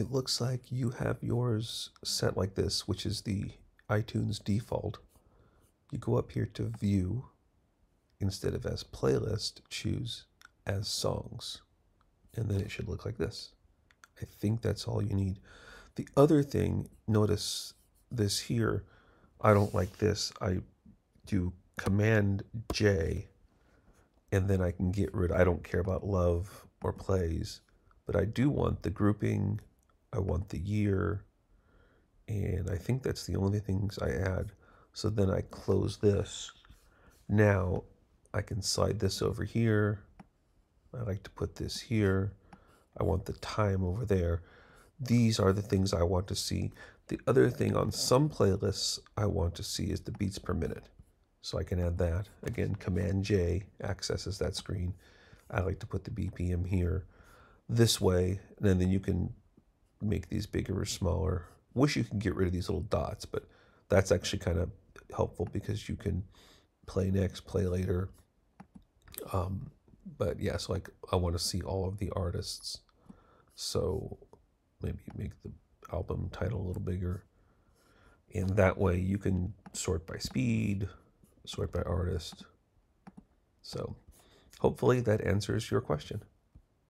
it looks like you have yours set like this, which is the iTunes default. You go up here to view, instead of as playlist, choose as songs. And then it should look like this. I think that's all you need. The other thing, notice this here, I don't like this. I do Command J, and then I can get rid, I don't care about love or plays, but I do want the grouping, I want the year, and I think that's the only things I add. So then I close this. Now I can slide this over here. I like to put this here. I want the time over there. These are the things I want to see. The other thing on some playlists I want to see is the beats per minute. So I can add that. Again, Command J accesses that screen. I like to put the BPM here this way, and then you can make these bigger or smaller. Wish you can get rid of these little dots, but that's actually kind of helpful because you can play next, play later. Um, but yes, like I want to see all of the artists. So maybe make the album title a little bigger. And that way you can sort by speed, sort by artist. So hopefully that answers your question.